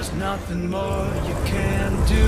There's nothing more you can do.